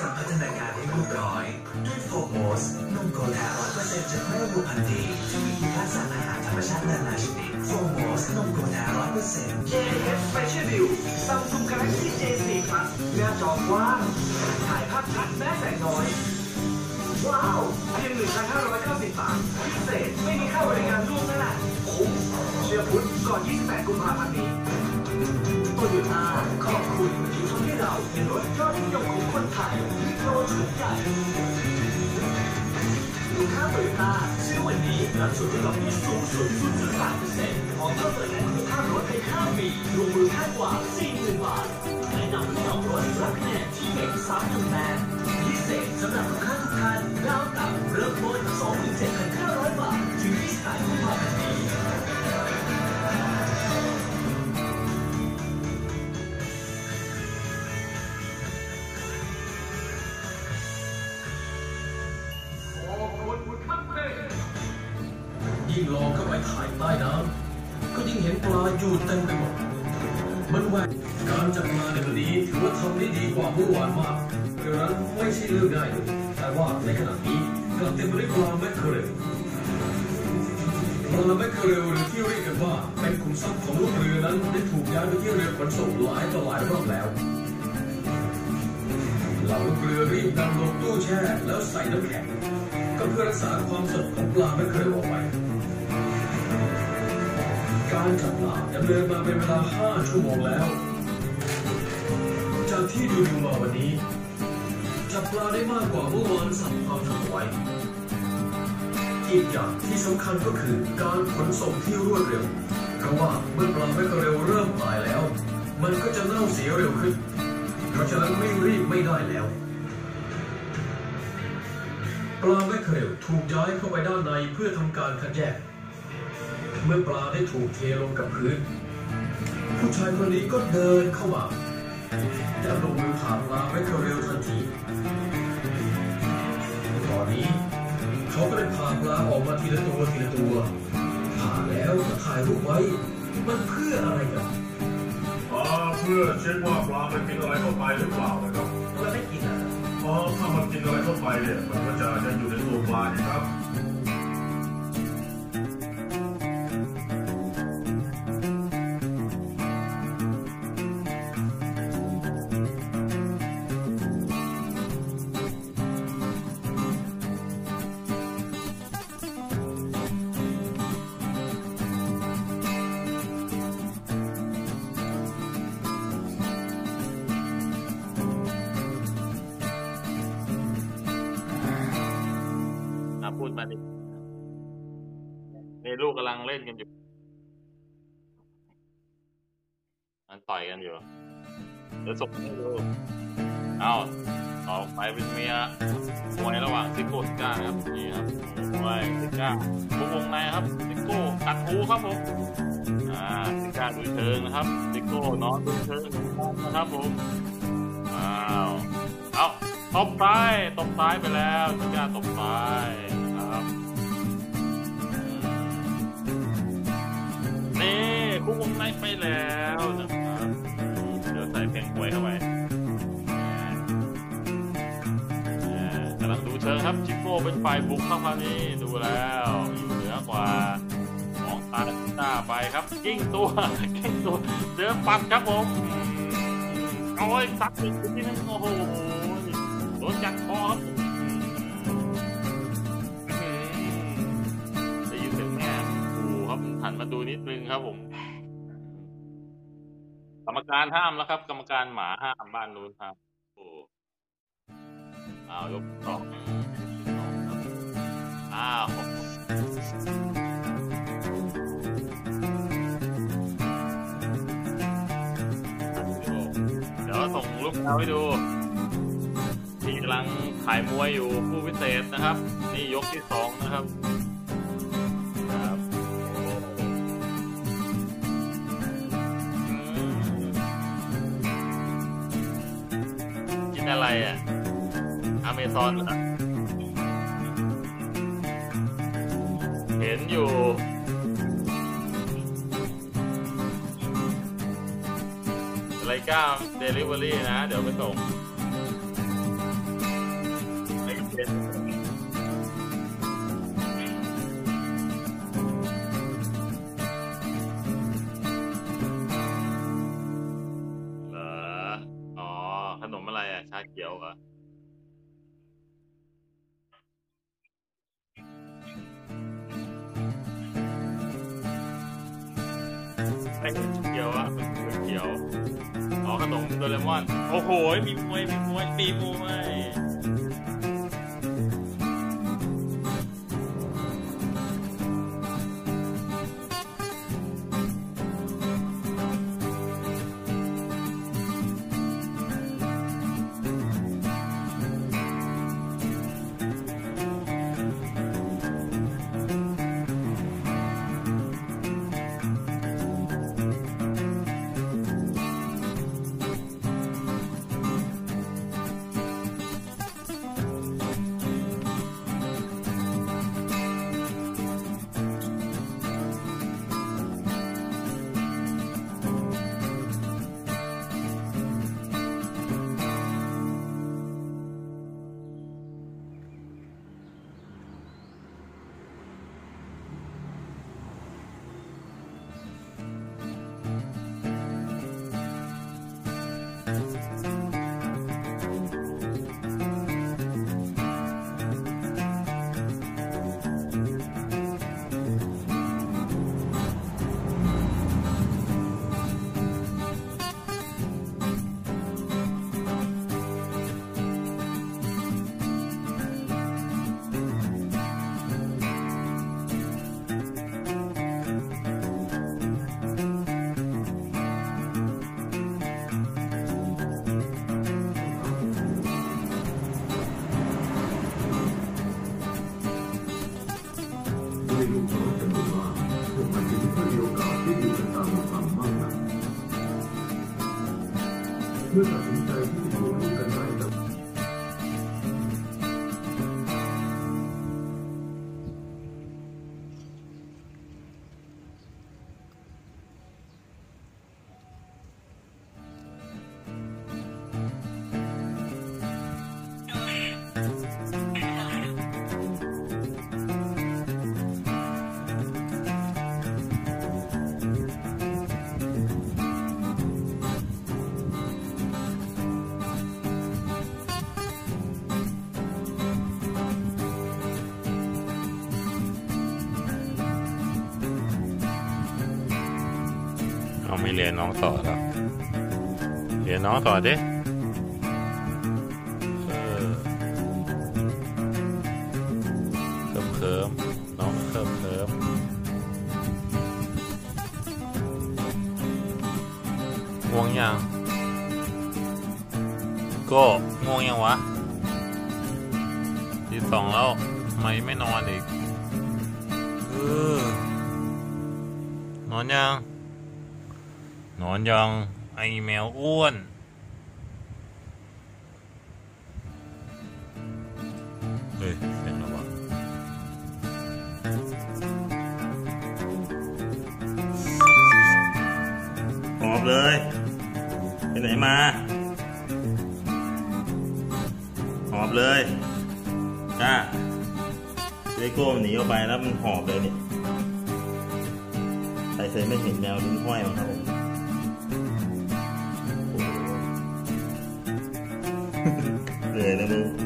ริมพัฒนาการให้ลูกร้อย ด้วยโฟโมสนมโกแท้ร้อยเปอร์เซ็นต์จากแม่วัวพันธุ์ดีที่มีคุณค่าสารอาหารธรรมชาตินานาชนิดโฟโมสนมโกแท้ร้อยเปอร์เซ็นต์ JS Special View Samsung Galaxy J4 Plus หน้าจอกว้างถ่ายภาพชัดแม้แสงน้อย ว้าวเพียง1,590บาทพิเศษไม่มีค่าบริการล่วงหน้าคุ้มเชื่อพุทธก่อน 28 กุมภาพันธ์นี้โตโยต้าขอบคุณที่ทำให้เราเป็นรถ ตโยต้าซื้อวันนี้กรับส่วนลดอกเบี้ยสูงสุด0.3%ของเท่าเปิดและคุณภาพรถใน5ปีรวมมูลค่ากว่า 40,000 บาทแนะนำให้เอารถรับคะแนนที่เก่ง3.8พิเศษสำหรับลูกค้าทุกท่านดาวต่ำเริ่มต้น27,500 ลองเข้าไปถ่ายใต้น้ำก็ยิ่งเห็นปลาอยู่เต็มไปหมด มันแหวกการจับปลาในวันนี้ถือว่าทำได้ดีกว่าเมื่อวานมากเรื่องนั้นไม่ใช่เรื่องง่ายเลยแต่ว่าในขณะนี้กลับเต็มไปด้วยปลาแมคเคอเรลปลาแมคเคอเรลหรือที่เรียกกันว่าเป็นขุมทรัพย์ของลูกเรือนั้นได้ถูกย้ายไปที่เรือขนส่งหลายต่อหลายรอบแล้วเหล่าลูกเรือรีบนำลงตู้แช่แล้วใส่น้ำแข็งก็เพื่อรักษาความสดของปลาแมคเคอเรลเอาไว้ การจับปลาดำเนินมาเป็นเวลา 5 ชั่วโมงแล้ว จากที่ดูดูมาวันนี้ จับปลาได้มากกว่าเมื่อวานสัมความทำไว้ อีกอย่างที่สำคัญก็คือการขนส่งที่รวดเร็ว เพราะว่าเมื่อปลาแมคเคอเรลเริ่มตายแล้ว มันก็จะเน่าเสียเร็วขึ้น เพราะฉะนั้นวิ่งรีบไม่ได้แล้วปลาแมคเคอเรลถูกย้ายเข้าไปด้านในเพื่อทำการคัดแยก เมื่อปลาได้ถูกเทลงกับพื้น ผู้ชายคนนี้ก็เดินเข้ามาและลงมือผ่าปลาแมคเคอเรลทันทีตอนนี้ เขาก็ได้ผ่าปลาออกมาทีละตัวทีละตัวผ่าแล้วก็ถ่ายรูปไว้ มันเพื่ออะไรกันอ่าเพื่อเช็คว่าปลามันกินอะไรเข้าไปหรือเปล่านะครับทำไมไม่กินอะเพราะถ้ามันกินอะไรเข้าไปเนี่ยมันก็จะจะอยู่ในตัวปลานะครับ ดูมาดินี่ลูกกำลังเล่นกันอยู่ มันต่อยกันอยู่เดี๋ยวส่งให้ดูเอ้าต่อไปเป็นเมียมวยระหว่างซิโก้ซิก้านะครับนี่ครับมวยซิก้าบุกวงในครับซิโก้กัดหูครับผมอ่าซิก้าดูเชิงนะครับซิโก้นอนดูเชิงนะครับผมอ้าวเอาตบซ้ายตบซ้ายไปแล้วซิก้าตบซ้าย ครับนี่คุกวงในไปแล้วนะครับเดี๋ยวใส่เพลงมวยเข้าไปกำลังดูเชิงครับชิปโก้เป็นฝ่ายบุกเข้ามานี่ดูแล้วอยู่เหนือกว่าของตาหน้าไปครับกิ้งตัวกิ้งตัวเจอปัดครับผมเอาไอ้ซัดอีกทีนึงโอ้โหโดนจัดคอครับ ดูนิดนึงครับผม กรรมการห้ามแล้วครับ กรรมการหมาห้ามบ้านนู้นครับโอ้อ้าวยกสองอ้าวเดี๋ยวส่งลูกแก้วให้ดูที่กำลังถ่ายมวยอยู่ผู้พิเศษนะครับ นี่ยกที่สองนะครับ อะไรอะอเมซอนเห็นอยู่ ไรก้าเดลิเวอรี่นะ เดี๋ยวไปส่งไม่เป็น ไอ้เขียวอะเป็นเขียวอ๋อขนมโดเรมอน โอ้โห มีมวยมีมวยตีมวยด้วย เอาไม่เรียนน้องต่อแล้วเรียนน้องต่อดิเคิมเคิมน้องเคิมเคิมง่วงยังก็ง่วงยังวะทีสองแล้วทำไมไม่นอนอีกเออนอนยัง นอนยังไอแมวอ้วนเฮ้ยเสร็จแล้ววะหอบเลย ไปไหนมาหอบเลยจ้าเลโก้มันหนีออกไปแล้วมันหอบเลยเนี่ยใครเคยไม่เห็นแมวลิ้นห้อยมั้งครับผม เหนื่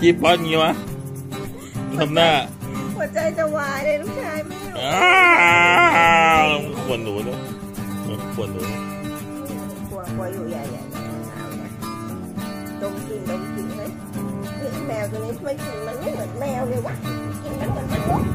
จีบป้อนงี้วะทำหน้า หัววใจจะวายเลยลูกชายไม่รู้อ้าวขวนหนูด้วยขวนหนูกลัวกลัวอยู่ใหญ่ใหญ่เอาเนี่ยดมกลินดมกลินเลยเฮ้ยแมวตัวนี้ทำไมกลินมันไม่เหมือนแมวเลยวะกลินมันเหมือนมนุษย์